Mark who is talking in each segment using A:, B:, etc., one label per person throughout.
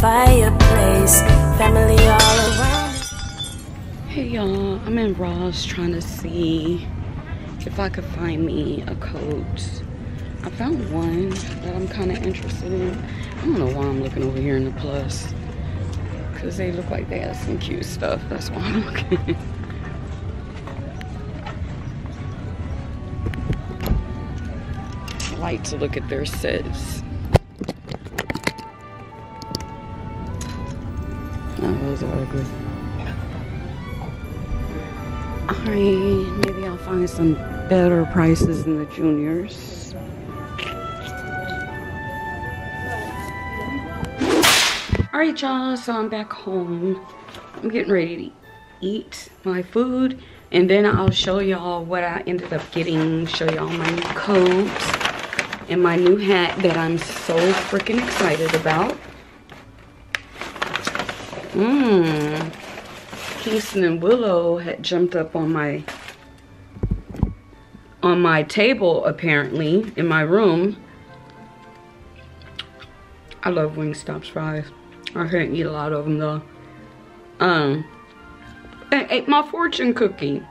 A: fireplace. Family all around.
B: Hey y'all, I'm in Ross trying to see if I could find me a coat. I found one that I'm kind of interested in. I don't know why I'm looking over here in the plus. Because they look like they have some cute stuff. That's why I'm looking. I like to look at their sets. Those are ugly. Alright, maybe I'll find some better prices in the juniors. Alright y'all, so I'm back home. I'm getting ready to eat my food and then I'll show y'all what I ended up getting, show y'all my new coat and my new hat that I'm so freaking excited about. Mmm. Kingston and Willow had jumped up on my on my table apparently in my room. I love Wingstop's fries. I can't eat a lot of them though. Um, I ate my fortune cookie.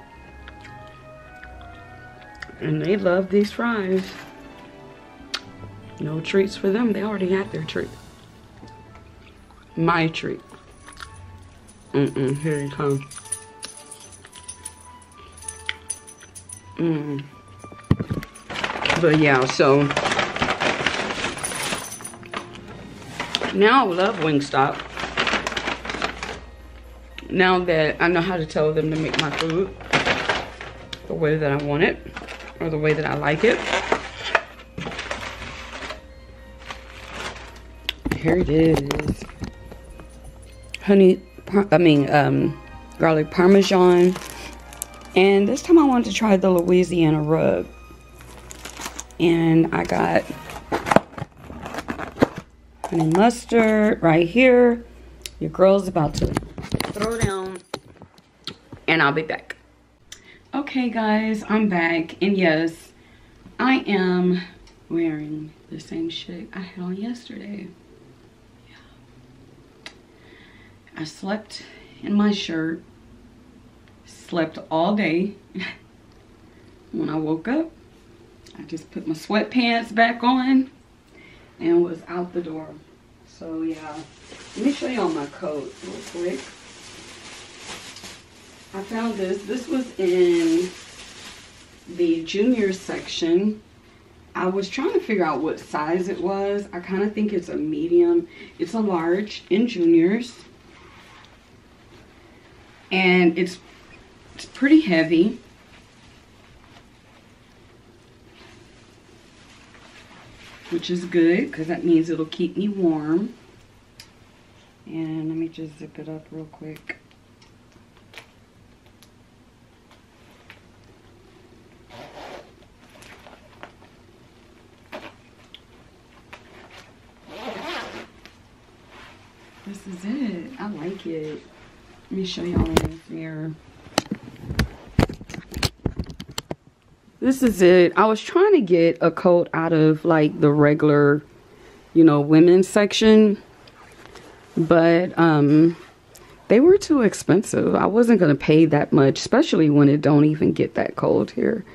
B: And they love these fries. No treats for them. They already had their treat. My treat. Mm-mm, here you come. Mm. But yeah, so now I love Wingstop. Now that I know how to tell them to make my food the way that I want it or the way that I like it. Here it is. Honey, I mean, um, garlic parmesan. And this time I wanted to try the Louisiana rub. And I got honey mustard right here. Your girl's about to throw down. And I'll be back. Okay, guys, I'm back. And yes, I am wearing the same shit I had on yesterday. I slept in my shirt, slept all day. when I woke up, I just put my sweatpants back on and was out the door. So yeah, let me show y'all my coat real quick. I found this. This was in the junior section. I was trying to figure out what size it was. I kind of think it's a medium. It's a large in juniors and it's it's pretty heavy. Which is good because that means it'll keep me warm. And let me just zip it up real quick this is it I like it let me show y'all in this mirror. This is it. I was trying to get a coat out of like the regular, you know, women's section. But um they were too expensive. I wasn't going to pay that much, especially when it don't even get that cold here.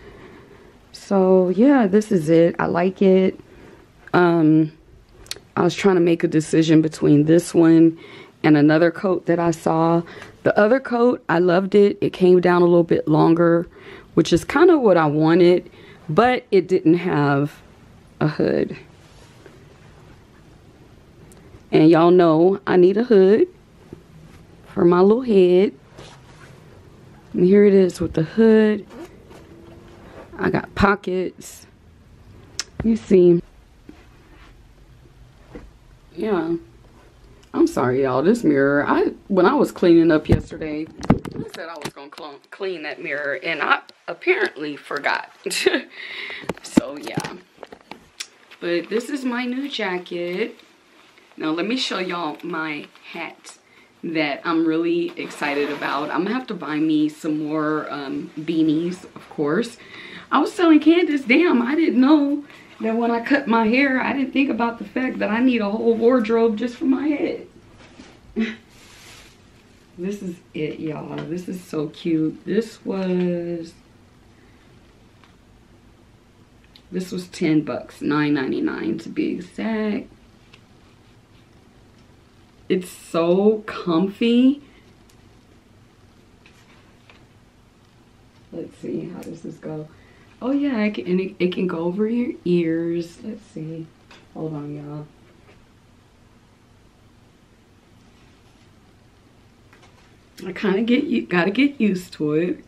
B: So, yeah, this is it. I like it. Um I was trying to make a decision between this one and another coat that I saw. The other coat, I loved it. It came down a little bit longer, which is kind of what I wanted, but it didn't have a hood. And y'all know I need a hood for my little head. And here it is with the hood. I got pockets. You see. Yeah. I'm sorry, y'all. This mirror, I when I was cleaning up yesterday, I said I was going to clean that mirror, and I apparently forgot. so, yeah. But this is my new jacket. Now, let me show y'all my hat that I'm really excited about. I'm to have to buy me some more um, beanies, of course. I was telling Candace, damn, I didn't know that when I cut my hair, I didn't think about the fact that I need a whole wardrobe just for my head. this is it, y'all. This is so cute. This was this was 10 bucks, 9.99 to be exact. It's so comfy. Let's see, how does this go? Oh yeah, it can, and it, it can go over your ears. Let's see. Hold on, y'all. I kind of get you got to get used to it.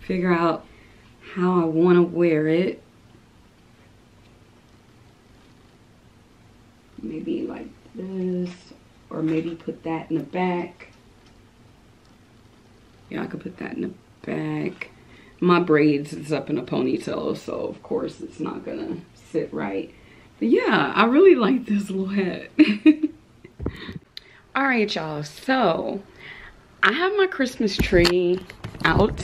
B: Figure out how I want to wear it. Maybe like this, or maybe put that in the back. Yeah, I could put that in the back. My braids is up in a ponytail, so of course it's not gonna sit right. But yeah, I really like this little hat. All right, y'all, so I have my Christmas tree out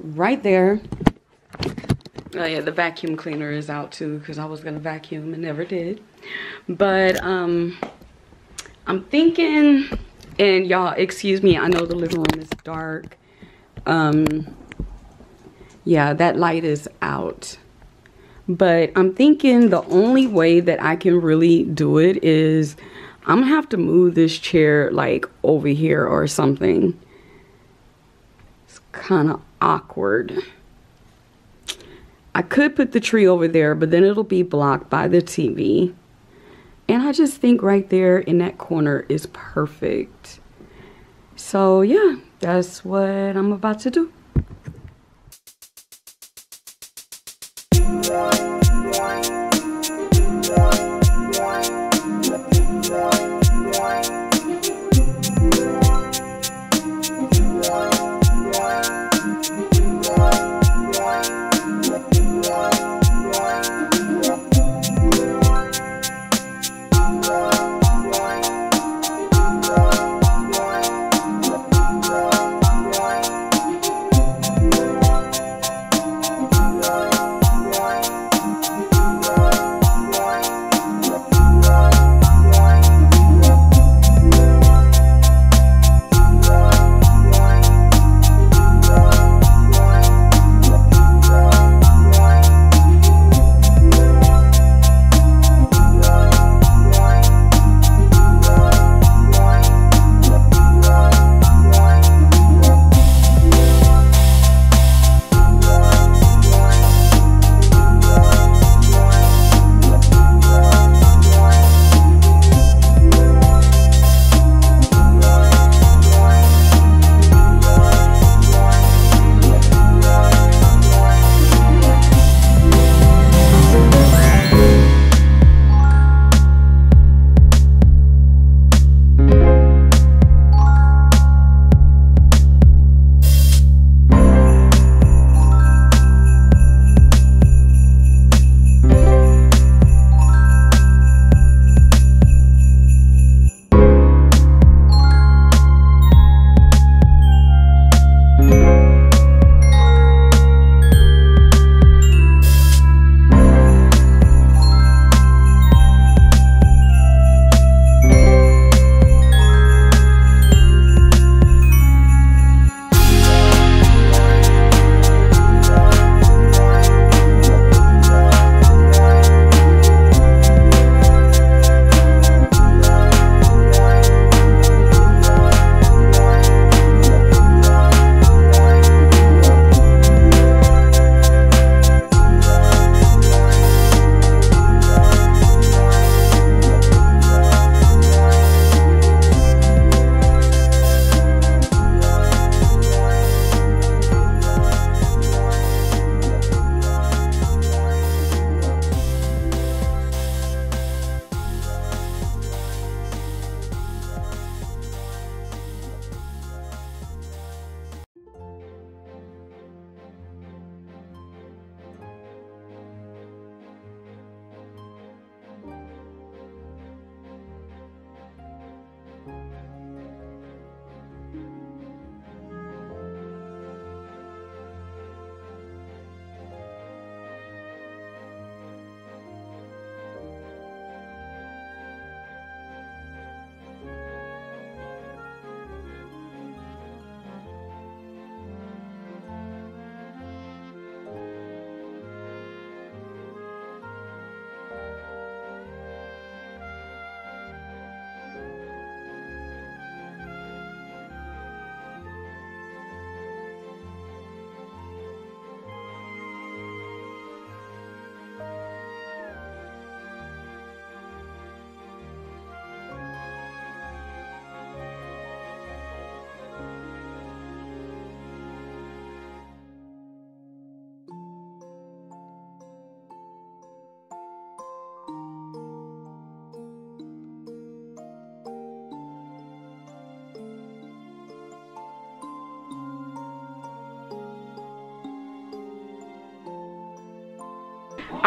B: right there. Oh yeah, the vacuum cleaner is out too because I was gonna vacuum and never did. But um, I'm thinking, and y'all, excuse me, I know the living room is dark. Um, yeah, that light is out. But I'm thinking the only way that I can really do it is I'm gonna have to move this chair like over here or something. It's kind of awkward. I could put the tree over there, but then it'll be blocked by the TV. And I just think right there in that corner is perfect. So yeah, that's what I'm about to do.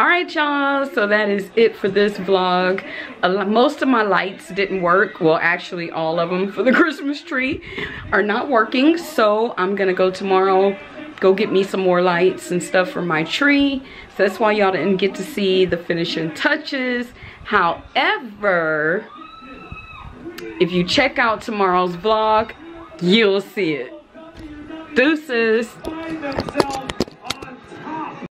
B: All right y'all so that is it for this vlog. Most of my lights didn't work. Well actually all of them for the christmas tree are not working so i'm gonna go tomorrow go get me some more lights and stuff for my tree. So that's why y'all didn't get to see the finishing touches. However if you check out tomorrow's vlog you'll see it. Deuces